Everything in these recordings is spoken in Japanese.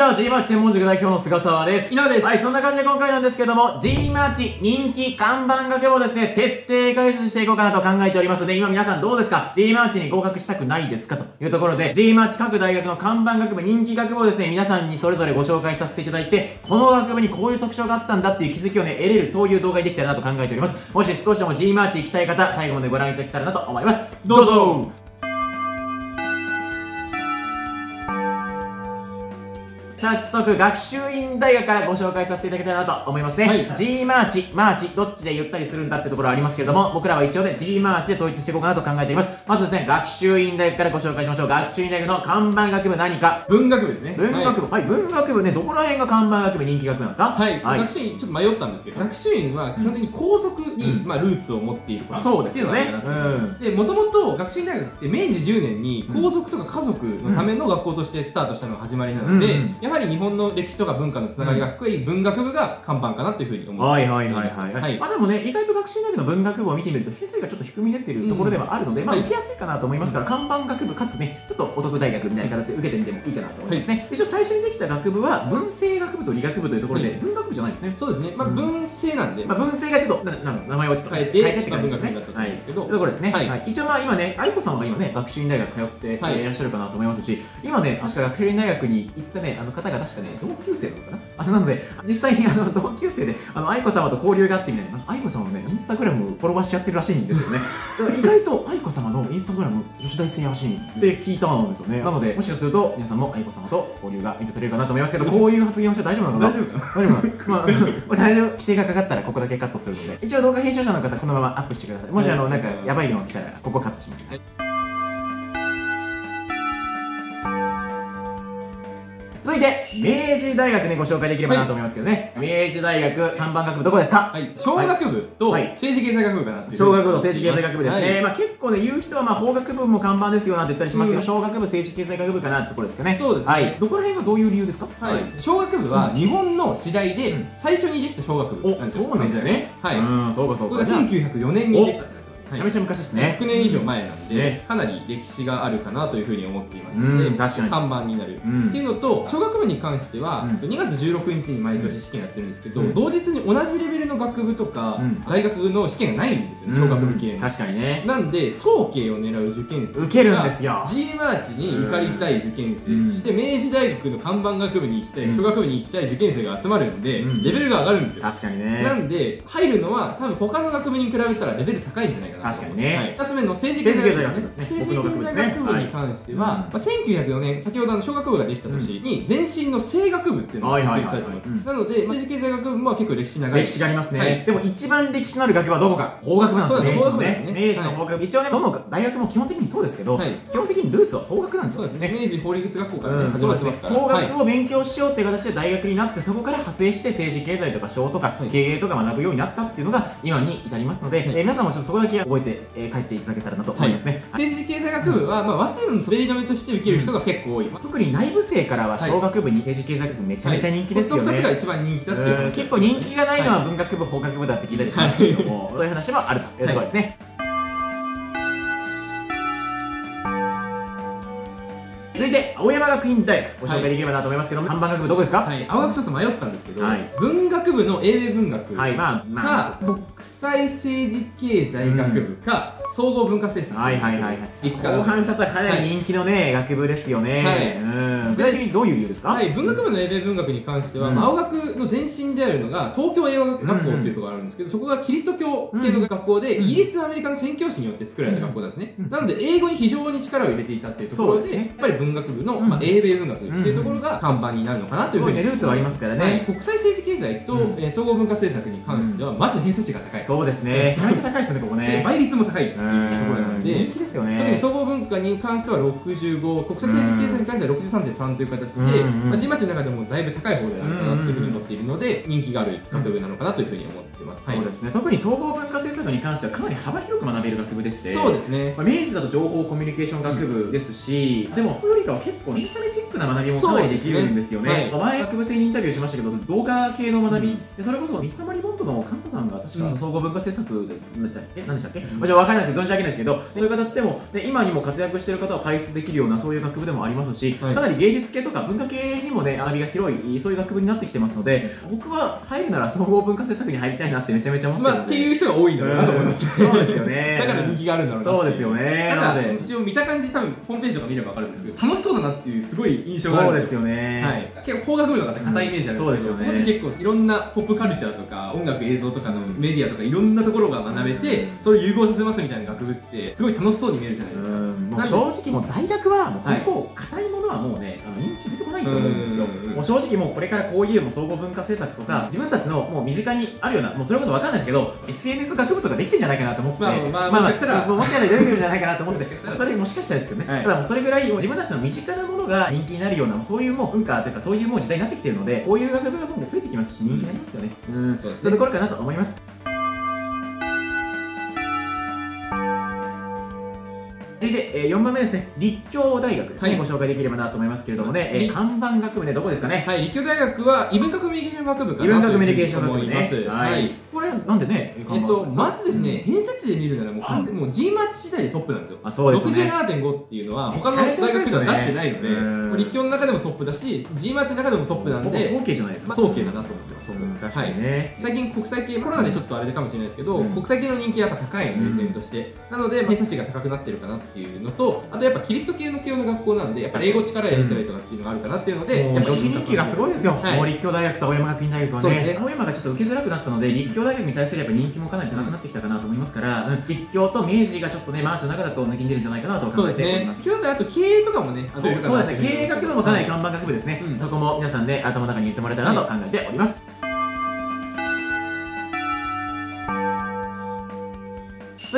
ちは G マーチ専門塾代表の菅沢です。井上です。はいそんな感じで今回なんですけども G マーチ人気看板学部をですね徹底解説していこうかなと考えております。ので今皆さんどうですか？G マーチに合格したくないですか？というところで G マーチ各大学の看板学部人気学部をですね皆さんにそれぞれご紹介させていただいてこの学部にこういう特徴があったんだっていう気づきをね得れるそういう動画にできたらなと考えております。もし少しでも G マーチ行きたい方最後までご覧いただけたらなと思います。どうぞ早速学習院大学からご紹介させていただけたらなと思いますね、はい。G マーチマーチどっちで言ったりするんだってところはありますけれども僕らは一応ね G マーチで統一していこうかなと考えています。まずですね学習院大学からご紹介しましょう。学習院大学の看板学部何か。文学部ですね。文学部。はい、文学部ねどこら辺が看板学部人気学部なんですか？はい、はい。学習院ちょっと迷ったんですけど学習院は基本的に皇族に、うん。まあ、ルーツを持っているからそうですよね。でもともと学習院大学って明治10年に皇族とか華族のための学校としてスタートしたのが始まりなので、うんやはり日本の歴史とか文化のつながりが深い文学部が看板かなというふうに思ってはいはいはいはい、はい。まあでもね意外と学習院大学の文学部を見てみると偏差がちょっと低み出てるところではあるので、まあうんはい。受けやすいかなと思いますから、看板学部かつねちょっとお得大学みたいな形で受けてみてもいいかなと思いますね、一応最初にできた学部は文政学部と理学部というところで、はい文学部じゃないですね。そうですね、まあ、うん。文政なんで、まあ、文政がちょっとななんだ名前をちょっと変えて変えてって感じですね。まあ文学部だったと思うんですけど。はい、というところですね。はい。はい。一応まあ今ね、愛子さんが今ね、学習院大学通って、い。らっしゃるかなと思いますし、今ね、確か学習院大学に行ったね、あの方が確かね、同級生なのかな？あのなので、実際にあの同級生で、あの愛子様と交流があってみたいな、愛子様のね、インスタグラムフォロワーしちゃってるらしいんですよね。意外と愛子様のインスタグラム女子大生らしいって聞いたんですよね。なので、もしかすると皆さんも愛子様と交流が見て取れるかなと思いますけど、こういう発言をして大丈夫なのかな？大丈夫か大丈夫な？のまあ、大丈夫。規制がかかったらここだけカットするので。一応動画編集者の方このままアップしてください。もしあのなんかやばいのが来たらここカットします、はい続いて明治大学ねご紹介できればなと思いますけどね、明治大学看板学部どこですか、はい、小学部とはい。政治経済学部かなっ小学部の政治経済学部ですね、はい。まあ、結構ね言う人はまあ法学部も看板ですよなんて言ったりしますけど、うん小学部政治経済学部かなってところですかね。そうですね。はい、どこら辺がどういう理由ですか？はい、小学部は日本の次第でうん最初にできた小学部おそうなんですねはい、うんそうかそうかじゃあ1904年にできためちゃめちゃ昔ですね。100年以上前なんで、ね。かなり歴史があるかなというふうに思っていますうんので、看板になる、うん。っていうのと小学部に関しては、うん。2月16日に毎年試験やってるんですけど、うん。同日に同じレベルの学部とか、うん。大学の試験がないんですよね、小学部系の、確かにね。なんで早慶を狙う受験生受けるんですよ。G マーチに受かりたい受験生、うんそして明治大学の看板学部に行きたい、うん。小学部に行きたい受験生が集まるんで、うん。レベルが上がるんですよ、確かにね。なんで入るのは多分他の学部に比べたらレベル高いんじゃないかなと思います。確かにね。はい、2つ目の政治経済学部ね。政治経済学部ね政治経済学部に関しては、はいまあ、1904年先ほどあの小学部ができた年に前身の政学部っていうのが設立されてます、なので政治経済学部も結構歴史長い。歴史がありますね、はい。でも一番歴史のある学部はどこか法学部なんですよ。そうです明治のね。明治の法学部、一応ねどの大学も基本的にそうですけど、はい。基本的にルーツは法学なんですよそうですね。明治法律学校から、ねうん、始そうですねまってますから。法はい。学を勉強しようっていう形で大学になってそこから派生して政治経済とか商とかはい経営とか学ぶようになったっていうのが今に至りますので、はい。えー皆さんもちょっとそこだけ覚えて、えー帰っていただけたらなと思いますね、政治経済学部は、まあ、早稲田の滑り止めとして受ける人が結構多い、まあ特に内部生からは小学部に政治経済学部めちゃめちゃ人気ですよね、この2つが一番人気だっていう話うん結構人気がないのは文学部、法学部だって聞いたりしますけれども、そういう話もあるというところですね。いて青山学院大学ご紹介できればなと思いますけども、看板学部どこですか？はい、青学ちょっと迷ったんですけど、はい。文学部の英米文学か、はい。まあまあ国際政治経済学部か、総合文化政策。はいはいはいはい。いつか後半2つはかなり人気のね、学部ですよね。はい。うん。具体的にどういう理由ですか？はい、文学部の英米文学に関しては、うん。まあ青学の前身であるのが東京英和学校っていうところがあるんですけど、そこがキリスト教系の学校で、うん。イギリスとアメリカの宣教師によって作られた学校なんですね、うん。なので英語に非常に力を入れていたっていうところでやっぱり文学部の、うん。まあ、英米文学っていうところが看板になるのかなというふうにルーツはありますからはい、ね。国際政治経済と、うん。えー総合文化政策に関しては、まず偏差値が高い。そうですね。めちゃめちゃ高いですよね、ここでね。倍率も高いっていうところなうで人気ですよ特にね。総合文化に関しては65国際政治経済に関しては63.3という形で、うんうんまあ、G の中でもだいぶ高い方であるかなというふうに思っているので、人気がある学部なのかなというふうに思ってます、そうですね。特に総合文化政策に関してはかなり幅広く学べる学部でして。そうですね。まあ、明治だと情報コミュニケーション学部ですし、でも、ここよりかかは結構エンタメチックな学びもかなりできるんですよね。そうですね前、学部生にインタビューしましたけど、動画系の学び、でそれこそ、ミスタマリボンドのカンタさんが確うん。か総合文化政策で、何でしたっけ？何でしたっけ、まあ、じゃあ分かんないです。けど、存じ上げないですけど、そういう形でも、で今にも活躍している方を輩出できるような、そういう学部でもありますし、はいかなり芸術系とか文化系にもね、学びが広い、そういう学部になってきてますので、僕は入るなら総合文化政策に入りたいなってめちゃめちゃ思ってるまあ。っていう人が多いんだろうなと思います。そうですよねだから人気があるんだろうな。そうですよね。なので、一応見た感じ多分ホームページとか見れば分かるんですけど楽しそうだなっていうすごい印象があるんですよそうですよね。はい、結構工学部の方硬いイメージあるんですけど、うんそうですよね結構いろんなポップカルチャーとか音楽映像とかのメディアとかいろんなところが学べて、うんそれを融合させますみたいな学部ってすごい楽しそうに見えるじゃないですか、うんもう正直もう大学はもう硬いものはもうねあの人気出てこないと思うんですよ。うんもう正直もうこれからこういうもう総合文化政策とか自分たちのもう身近にあるようなもうそれこそわかんないですけど SNS 学部とかできてんじゃないかなと思って。てまあまあもしかしたら。もしかしたら出てくるんじゃないかなと思ってて それもしかしたらですけどね、はい。ただもうそれぐらい自分たちの身近なものが人気になるようなそういうもう文化というかそういうもう時代になってきてるのでこういう学部がもう増えてきますし人気になりますよね。うん。そうですそういうところかなと思います続いて、えー、4番目ですね、立教大学ですね、はい。ご紹介できればなと思いますけれどもね、えーり看板学部ね、どこですかね、はい、立教大学は異文化コミュニケーション学部か異文化コミュニケーション学部ね。はい、はい。これ、なんでね、えっと、まずですね、偏差値で見るならもう完全もう G マッチ時代でトップなんですよ。あそうですね。67.5っていうのは他の大学では出してないので、立教の中でもトップだし、G マッチの中でもトップなんで、早慶じゃないですか、早慶だなと思ってます。うん。確かはい。にね、最近国際系コロナでちょっとあれかもしれないですけど、うん。国際系の人気がやっぱ高いので、として、なので偏差値が高くなってるかなっていうのとあとやっぱキリスト系の系の学校なんでやっぱ英語力やりたいとかっていうのがあるかなっていうので、もうやっぱ人気がすごいですよ、はい。もう立教大学と青山学院大学はねね。青山がちょっと受けづらくなったので、立教大学に対するやっぱ人気もかなり高くなってきたかなと思いますから、うん。立教と明治がちょっとね、マーチの中だと抜きに出るんじゃないかなと考えております。今日だとあと経営とかもねそう。そうですね、経営学部もかなり看板学部ですね、うん。そこも皆さんで頭の中に入れてもらえたらなと考えております。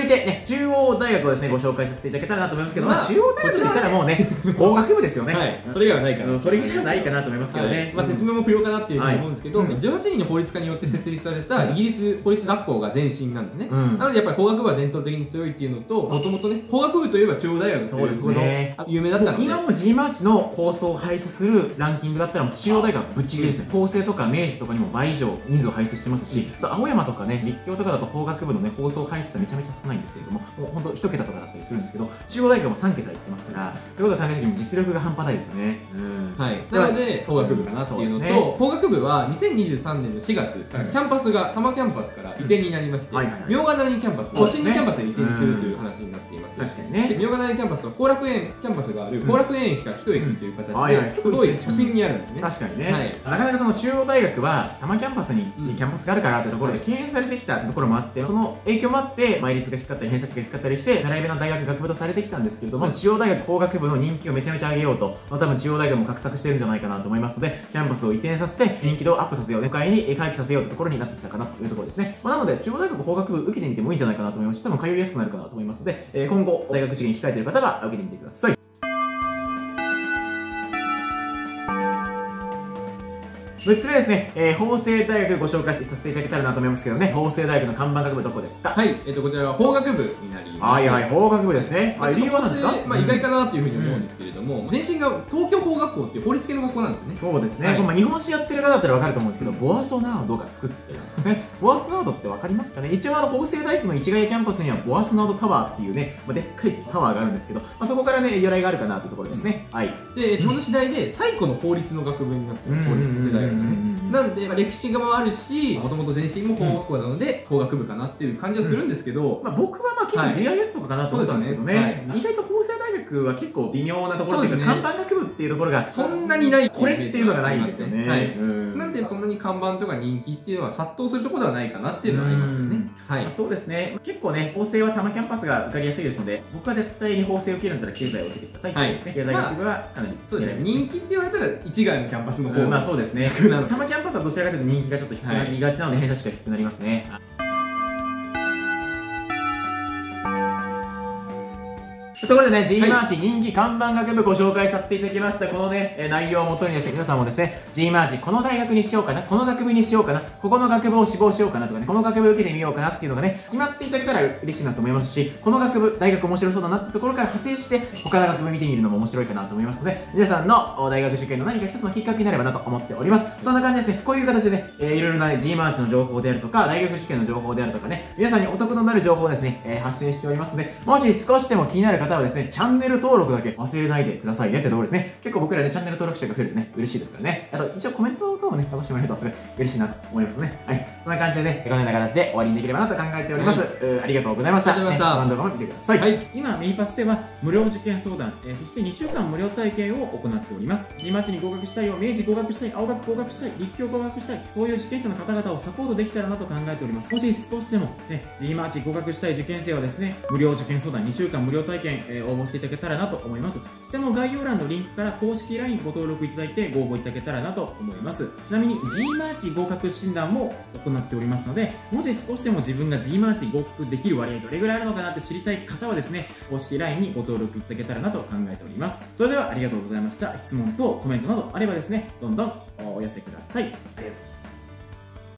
続いてね、中央大学をですね、ご紹介させていただけたらなと思いますけど、まあ、まあ中央大学といったらもうね、工学部ですよね。はい、それ以外はないかな、うん。それ以外はないかなと思いますけどね。はい。まあ、説明も不要かなっていうふうに思うんですけど、はい。うん18人の法律家によって設立されたイギリス法律学校が前身なんですね、うん。なのでやっぱり法学部は伝統的に強いっていうのともともとね法学部といえば中央大学ってそうですいうほどね有名だったので。今も G マーチの放送を輩出するランキングだったら中央大学ぶっちぎりですね、法政とか明治とかにも倍以上人数を輩出してますし、青山とかね立教とかだと法学部のね放送輩出はめちゃめちゃ少ないんですけれどももう本当一桁とかだったりするんですけど中央大学も3桁いってますからということを考えた時に実力が半端ないですよね。うん。はい、なので法学部かなっていうのと、ね。法学部は2023年の4月からキャンパスが多摩キャンパスから移転になりまして、はいはいはい。茗荷谷キャンパス、都心にキャンパスに移転するという話になって。確かにね。で茗荷谷キャンパスは後楽園キャンパスがある後楽園駅から一駅という形で、はいはい。すごい都心にあるんですね。確かにね、はい。なかなかその中央大学は多摩キャンパスにうん。キャンパスがあるからってところで敬遠されてきたところもあってその影響もあって倍率が低かったり偏差値が低かったりして狙い目の大学学部とされてきたんですけれども中央大学法学部の人気をめちゃめちゃ上げようと、まあ、多分中央大学も画策してるんじゃないかなと思いますのでキャンパスを移転させて人気度をアップさせよう都会に回帰させようというところになってきたかなというところですね、まあ、なので中央大学法学部受けてみてもいいんじゃないかなと思いますし多分通いやすくなるかなと思いますので、えー今後大学受験控えている方は受けてみてください。6つ目ですね、えー法政大学ご紹介させていただけたらなと思いますけどね、法政大学の看板学部どこですか？はい、えっと、こちらは法学部になります。はいはい、法学部ですね。まあ、はい、理由は何ですか？まあ、意外かなというふうに思うんですけれども、前身が東京法学校っていう法律系の学校なんですね。そうですね、はい。まあ、日本史やってる方だったら分かると思うんですけど、ボアソナードが作ってるんですね。ボアソナードって分かりますかね？一応あの法政大学の市ヶ谷キャンパスにはボアソナードタワーっていうね、まあ、でっかいタワーがあるんですけど、まあ、そこからね、由来があるかなというところですね。はい。で、この私大で最古の法律の学部になってます、法律のね。なんで、まあ、歴史側もあるし、もともと前身も法学校なので、法学部かなっていう感じはするんですけど、まあ、僕はまあ結構はい。GIS とかかなと思ったんですけどね、そうですよね。はい。意外と法政大学は結構微妙なところですね。看板学部っていうところがそんなにないこれっていうのがないんですよね。はい。うん。なんでそんなに看板とか人気っていうのは殺到するところではないかなっていうのはありますよね。はい。まあ、。そうですね。結構ね法政は多摩キャンパスが受かりやすいですので僕は絶対に法政を受けるんだったら経済を受けてくださいってことですね、経済学部はかなりそうですね。人気って言われたら一概のキャンパスの方うん。まあがそうですね楽なの多摩キャンパスはどちらかというと人気がちょっと低くなりがちなので偏差値が低くなりますねところでね、G マーチ人気看板学部ご紹介させていただきました。このね、え内容をもとにですね、皆さんもですね、G マーチこの大学にしようかな、この学部にしようかな、ここの学部を志望しようかなとかね、この学部受けてみようかなっていうのがね、決まっていただけたら嬉しいなと思いますし、この学部、大学面白そうだなってところから派生して、他の学部見てみるのも面白いかなと思いますので、皆さんの大学受験の何か一つのきっかけになればなと思っております。そんな感じですね、こういう形でね、えー、いろいろな G マーチの情報であるとか、大学受験の情報であるとかね、皆さんにお得となる情報をですね、えー、発信しておりますので、もし少しでも気になる方はですね、チャンネル登録だけ忘れないでくださいねってところですね。結構僕らでチャンネル登録者が増えるとね、嬉しいですからね。あと、一応コメント等もね、飛ばしてもらえるとすごい嬉しいなと思いますね。はい。そんな感じでね、このような形で終わりにできればなと考えております。はい、ありがとうございました。ありがとうございました。ね、動画も見てください。はい。今、メイパスでは無料受験相談、えー、そして2週間無料体験を行っております。 GMARCH に合格したいよ、明治合格したい、青学合格したい、立教合格したい、そういう受験生の方々をサポートできたらなと考えております。もし少しでもね、G マーチ合格したい受験生はですね、無料受験相談2週間無料体験、え、応募していただけたらなと思います。下の概要欄のリンクから公式 LINE ご登録いただいてご応募いただけたらなと思います。ちなみに G マーチ合格診断も行っておりますので、もし少しでも自分が G マーチ合格できる割合どれぐらいあるのかなって知りたい方はですね、公式 LINE にご登録いただけたらなと考えております。それではありがとうございました。質問等コメントなどあればですね、どんどんお寄せください。ありがとうございました。